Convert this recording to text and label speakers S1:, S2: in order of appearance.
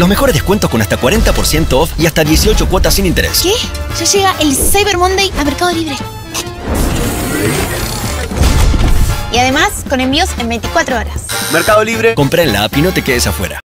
S1: Los mejores descuentos con hasta 40% off y hasta 18 cuotas sin interés.
S2: ¿Qué? Ya llega el Cyber Monday a Mercado Libre. Y además, con envíos en 24 horas.
S1: Mercado Libre, compra en la app y no te quedes afuera.